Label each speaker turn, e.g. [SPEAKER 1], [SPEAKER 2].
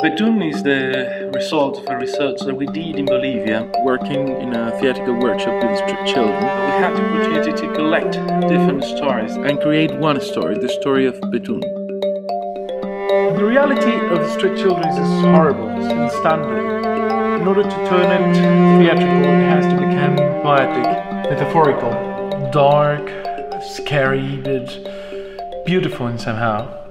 [SPEAKER 1] Betun is the result of a research that we did in Bolivia, working in a theatrical workshop with strict children. We had the opportunity to collect different stories and create one story, the story of Betun.
[SPEAKER 2] The reality of street children is horrible, it's unstandable. In order to turn it theatrical, it has to become poetic, metaphorical, dark, scary, but beautiful in somehow.